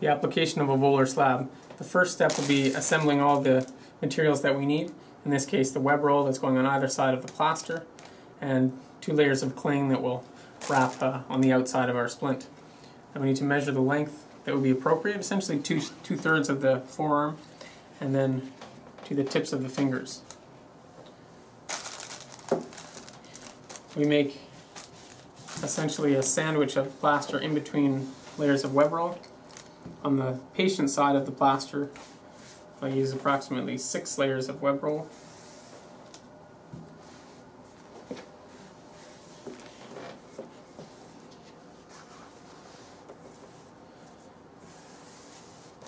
the application of a Volar slab. The first step will be assembling all the materials that we need. In this case, the web roll that's going on either side of the plaster, and two layers of cling that will wrap uh, on the outside of our splint. We need to measure the length that would be appropriate, essentially two, two thirds of the forearm, and then to the tips of the fingers. We make essentially a sandwich of plaster in between layers of web roll. On the patient side of the plaster, I use approximately six layers of web roll.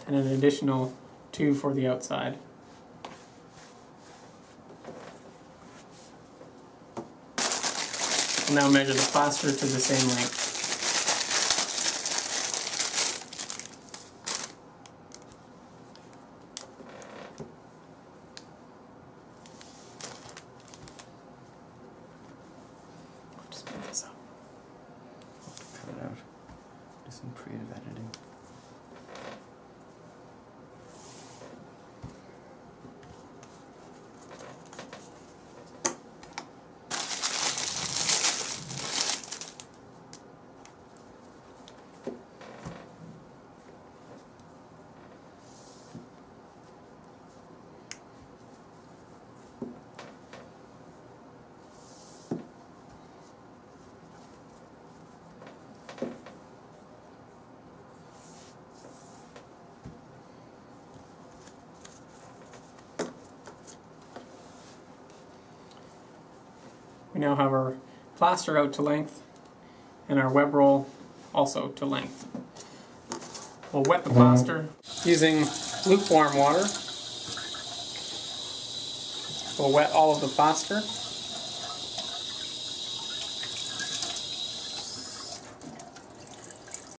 And an additional two for the outside. Now measure the plaster to the same length. This up. Cut it out. Do some creative editing. Now have our plaster out to length and our web roll also to length. We'll wet the mm-hmm. plaster using lukewarm water. We'll wet all of the plaster